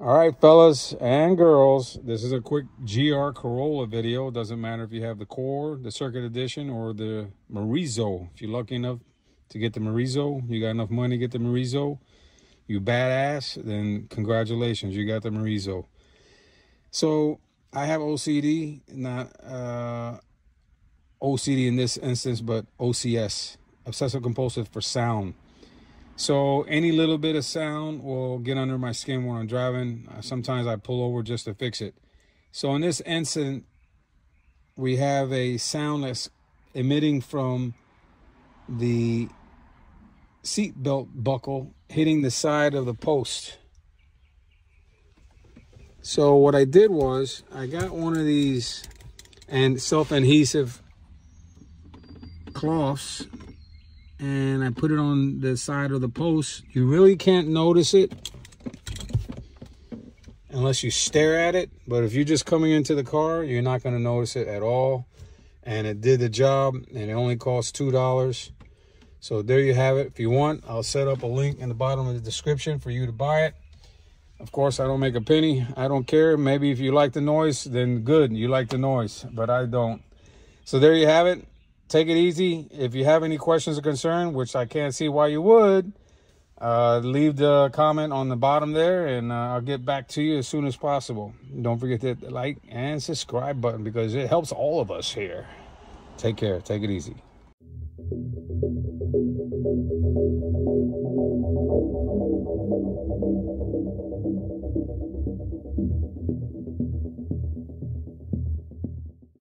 All right, fellas and girls, this is a quick GR Corolla video. Doesn't matter if you have the Core, the Circuit Edition, or the Morizo. If you're lucky enough to get the Morizo, you got enough money to get the Morizo, you badass, then congratulations, you got the Morizo. So I have OCD, not uh, OCD in this instance, but OCS, Obsessive Compulsive for Sound. So any little bit of sound will get under my skin when I'm driving. Uh, sometimes I pull over just to fix it. So in this incident, we have a sound that's emitting from the seatbelt buckle hitting the side of the post. So what I did was I got one of these and self-adhesive cloths and I put it on the side of the post. You really can't notice it unless you stare at it. But if you're just coming into the car, you're not going to notice it at all. And it did the job and it only cost $2. So there you have it. If you want, I'll set up a link in the bottom of the description for you to buy it. Of course, I don't make a penny. I don't care. Maybe if you like the noise, then good. You like the noise, but I don't. So there you have it take it easy. If you have any questions or concern, which I can't see why you would, uh, leave the comment on the bottom there and uh, I'll get back to you as soon as possible. Don't forget the like and subscribe button because it helps all of us here. Take care. Take it easy. Thank you.